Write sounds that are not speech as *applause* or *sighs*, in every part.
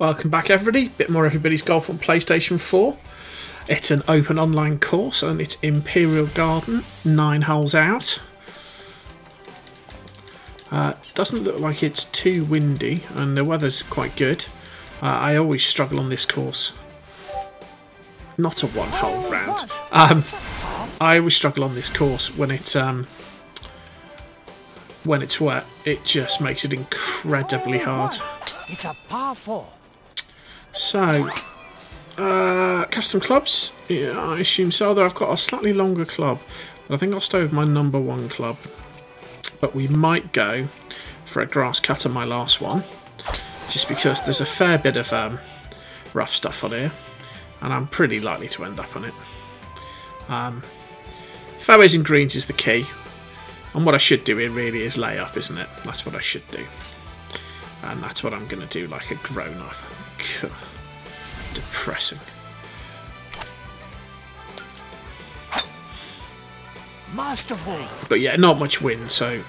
Welcome back, everybody. Bit more Everybody's Golf on PlayStation 4. It's an open online course and it's Imperial Garden, nine holes out. Uh, doesn't look like it's too windy and the weather's quite good. Uh, I always struggle on this course. Not a one hole round. Um, I always struggle on this course when it um, when it's wet. It just makes it incredibly hard. It's a par four. So, uh, custom clubs? Yeah, I assume so. Although I've got a slightly longer club. But I think I'll stay with my number one club. But we might go for a grass cutter, my last one. Just because there's a fair bit of um, rough stuff on here. And I'm pretty likely to end up on it. Um, fairways and greens is the key. And what I should do here really is lay up, isn't it? That's what I should do. And that's what I'm going to do like a grown-up. Depressing. Masterful. But yeah, not much wind, so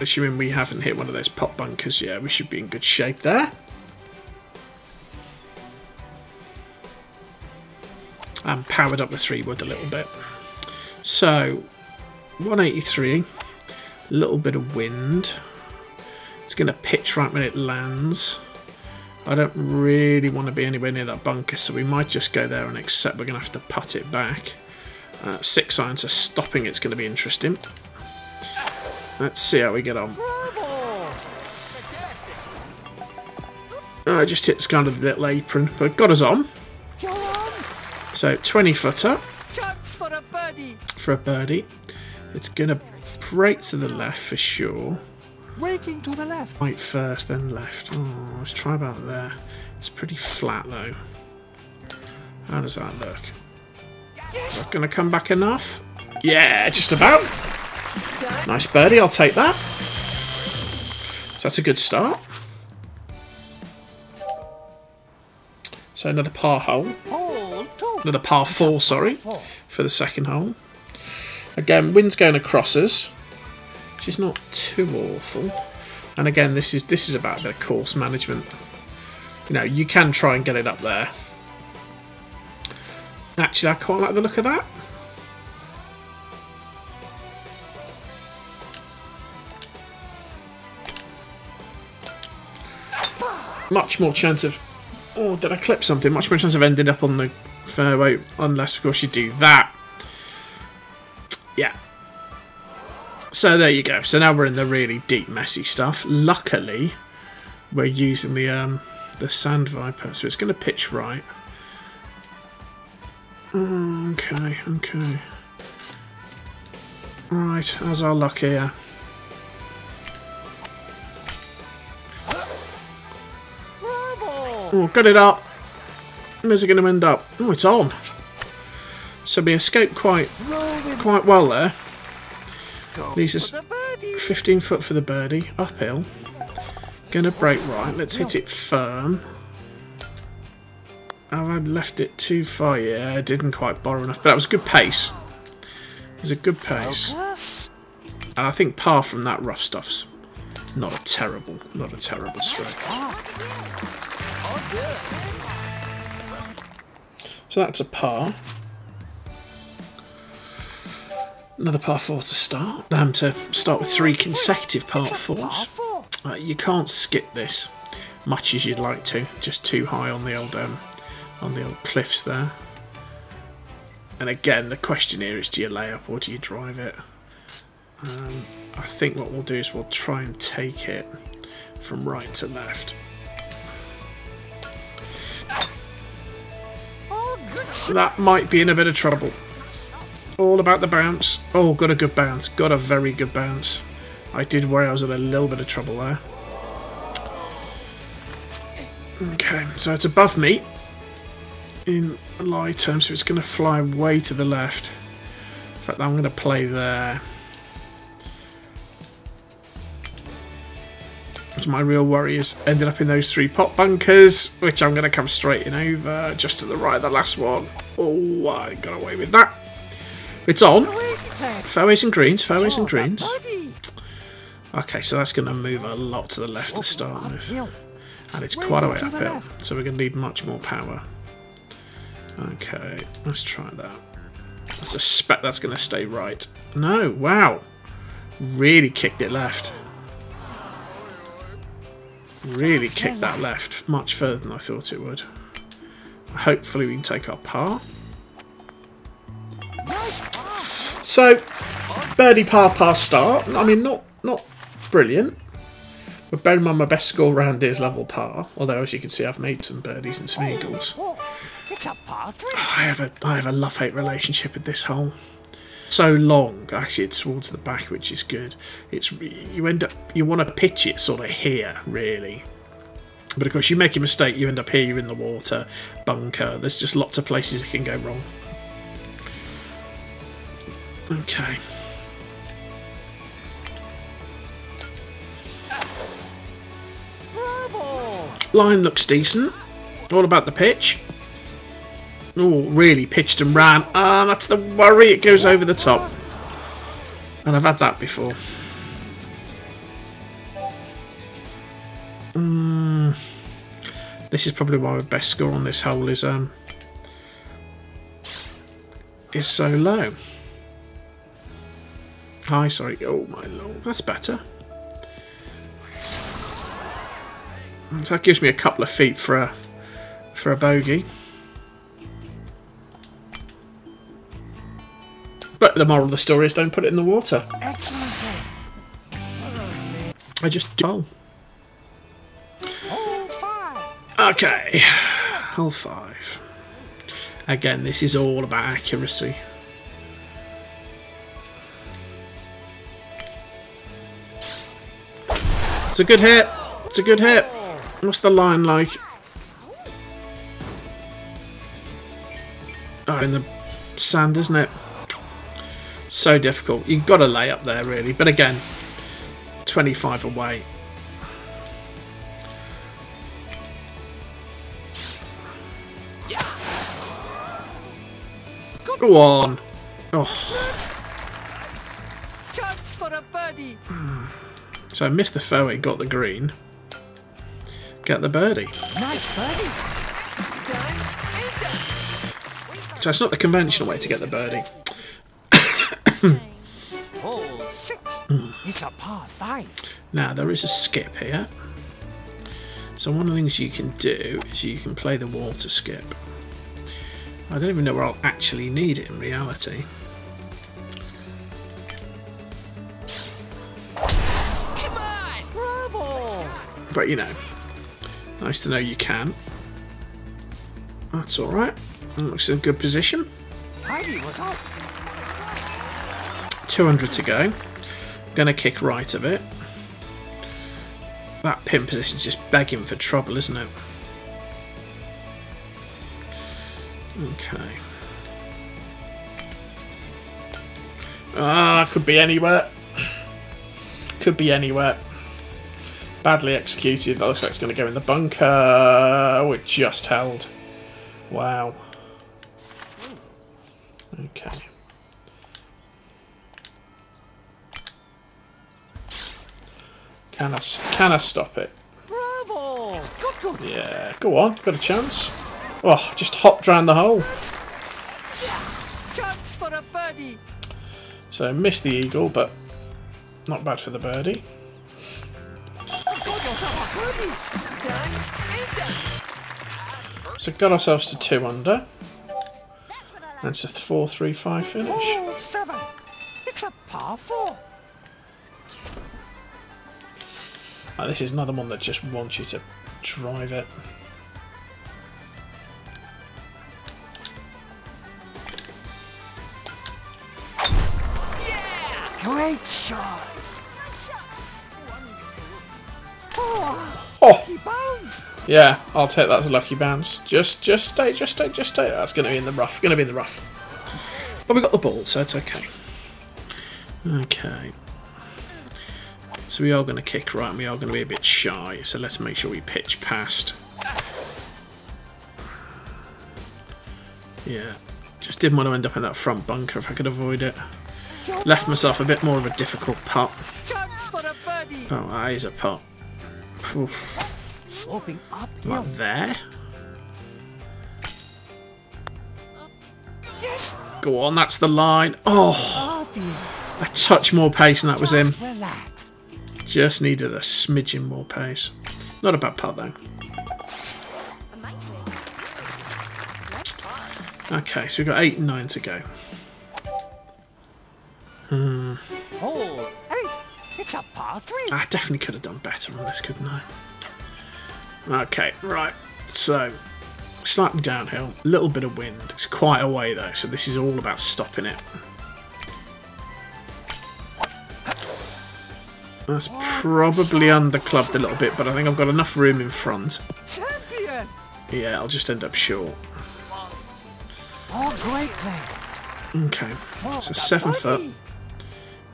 assuming we haven't hit one of those pot bunkers, yeah, we should be in good shape there. And powered up the three wood a little bit. So, 183, a little bit of wind. It's going to pitch right when it lands. I don't really want to be anywhere near that bunker, so we might just go there and accept we're going to have to putt it back. Uh, six irons are stopping, it's going to be interesting. Let's see how we get on. I uh, just hits kind of the little apron, but got us on. So 20 footer for a birdie. It's going to break to the left for sure. Raking to the left. Right first, then left. Oh, let's try about there. It's pretty flat though. How does that look? Is that going to come back enough? Yeah, just about. Nice birdie, I'll take that. So that's a good start. So another par. Hole. Another par four, sorry, for the second hole. Again, wind's going across us, which is not too awful. And again, this is this is about the course management. You know, you can try and get it up there. Actually, I quite like the look of that. Much more chance of... Oh, did I clip something? Much more chance of ending up on the fairway, unless, of course, you do that. Yeah. So there you go. So now we're in the really deep, messy stuff. Luckily, we're using the um, the Sand Viper, so it's going to pitch right. Okay, okay. Right, how's our luck here? Oh, got it up. Where's it going to end up? Oh, it's on. So we escaped quite quite well there. Go Leaves for us the 15 foot for the birdie, uphill. Gonna break right, let's hit it firm. Have I left it too far? Yeah, I didn't quite borrow enough, but that was a good pace. It was a good pace. And I think par from that rough stuff's not a terrible, not a terrible stroke. So that's a par. Another par four to start. Um, to start with three consecutive par fours. Uh, you can't skip this much as you'd like to. Just too high on the old um, on the old cliffs there. And again, the question here is: Do you lay up or do you drive it? Um, I think what we'll do is we'll try and take it from right to left. That might be in a bit of trouble. All about the bounce. Oh, got a good bounce. Got a very good bounce. I did worry I was in a little bit of trouble there. Okay, so it's above me in lie terms, so it's going to fly way to the left. In fact, I'm going to play there. Which my real worry is ended up in those three pot bunkers, which I'm going to come straight in over, just to the right of the last one. Oh, I got away with that. It's on. Fairways and greens, fairways and greens. Okay, so that's going to move a lot to the left to start with. And it's quite a way up uphill, so we're going to need much more power. Okay, let's try that. I suspect that's going to stay right. No, wow. Really kicked it left. Really kicked that left much further than I thought it would. Hopefully we can take our par. So, birdie par par start. I mean, not not brilliant. But bear in mind my best score round is level par. Although, as you can see, I've made some birdies and some eagles. I have a I have a love hate relationship with this hole. So long, actually, it's towards the back, which is good. It's you end up you want to pitch it sort of here, really. But of course, you make a mistake, you end up here. You're in the water, bunker. There's just lots of places it can go wrong. Okay. Line looks decent. All about the pitch. Oh, really pitched and ran. Ah, that's the worry. It goes over the top. And I've had that before. Mm, this is probably why my best score on this hole is um is so low. Hi, sorry. Oh my lord, that's better. So that gives me a couple of feet for a for a bogey. But the moral of the story is don't put it in the water. I just oh. Five. Okay. Hole five. Again, this is all about accuracy. It's a good hit. It's a good hit. What's the line like? Oh, in the sand, isn't it? So difficult. You've got to lay up there, really. But again, 25 away. Go on. Oh, so I missed the fairway, got the green. Get the birdie. Nice birdie. Done and done. So it's not the conventional way to get the birdie. Hole. It's a par five. Now there is a skip here. So one of the things you can do is you can play the water skip. I don't even know where I'll actually need it in reality. But you know, nice to know you can. That's alright. Looks in a good position. Heidi was out. 200 to go. Gonna kick right of it. That pin position's just begging for trouble, isn't it? Okay. Ah, could be anywhere. Could be anywhere. Badly executed. That looks like it's going to go in the bunker. Oh, it just held. Wow. Okay. Can I, can I stop it? Bravo. Yeah, go on, got a chance. Oh, just hopped round the hole. So missed the eagle, but not bad for the birdie. So got ourselves to two under. And it's a four, three, five finish. Oh, Hole. It's a par four. Like, this is another one that just wants you to drive it. Great shot. Yeah, I'll take that as a lucky bounce. Just, just stay, just stay, just stay. That's going to be in the rough. Going to be in the rough. But we got the ball, so it's okay. Okay. So we are going to kick right, and we are going to be a bit shy. So let's make sure we pitch past. Yeah. Just didn't want to end up in that front bunker if I could avoid it. Left myself a bit more of a difficult putt. Chance for a birdie. Oh, that is a putt. Oof. Sloping uphill. Like there. Go on, that's the line. Oh, Oh a touch more pace and that was him. Just needed a smidgen more pace. Not a bad putt though. Okay, so we've got eight and nine to go. Hmm. Oh, Hole eight. It's a par three. I definitely could have done better on this, couldn't I? Okay, right. So, slightly downhill, a little bit of wind. It's quite a way though, so this is all about stopping it. That's probably underclubbed a little bit, but I think I've got enough room in front. Champion. Yeah, I'll just end up short. Oh, great play. Okay, so seven foot,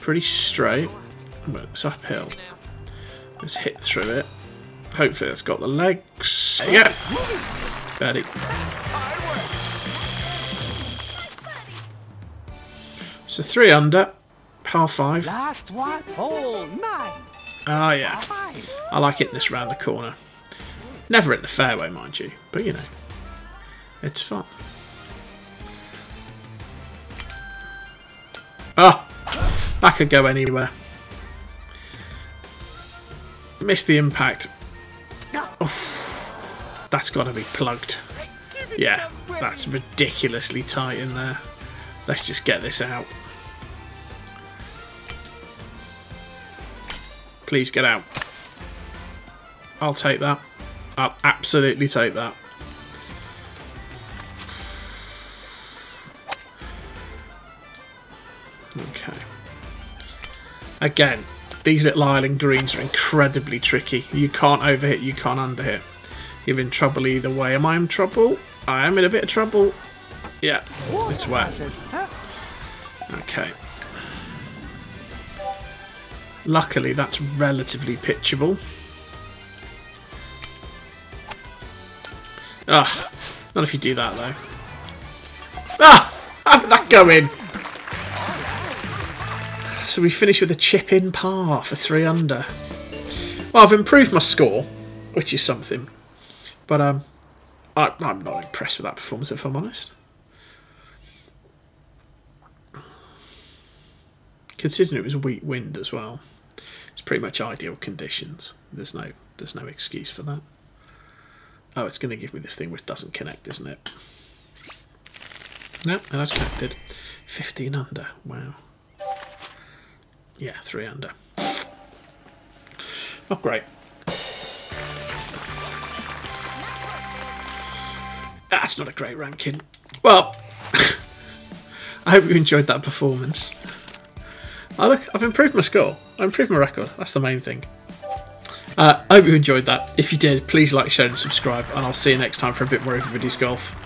pretty straight, but it's uphill. Let's hit through it. Hopefully that's got the legs. Yeah, Betty. So three under, par five. Last one. Hole nine. Ah, yeah. I like hitting this round the corner. Never hit the fairway, mind you, but you know, it's fun. Ah, that could go anywhere. Missed the impact. Oof. *sighs* That's got to be plugged. Yeah, that's ridiculously tight in there. Let's just get this out. Please get out. I'll take that. I'll absolutely take that. Okay. Again, these little island greens are incredibly tricky. You can't overhit, you can't underhit. You're in trouble either way. Am I in trouble? I am in a bit of trouble. Yeah, it's wet. Okay. Luckily, that's relatively pitchable. Ah, not if you do that though. Ah, how did that go in? So we finish with a chip in par for three under. Well, I've improved my score, which is something, but um, I, I'm not impressed with that performance if I'm honest. Considering it was a weak wind as well, it's pretty much ideal conditions. There's no there's no excuse for that. Oh, it's going to give me this thing which doesn't connect, isn't it? No, that's connected. 15 under. Wow. Yeah, 3 under. Not great. That's not a great ranking. Well, *laughs* I hope you enjoyed that performance. Oh, look, I've improved my score. I improved my record. That's the main thing. Uh, I hope you enjoyed that. If you did, please like, share, and subscribe, and I'll see you next time for a bit more Everybody's Golf.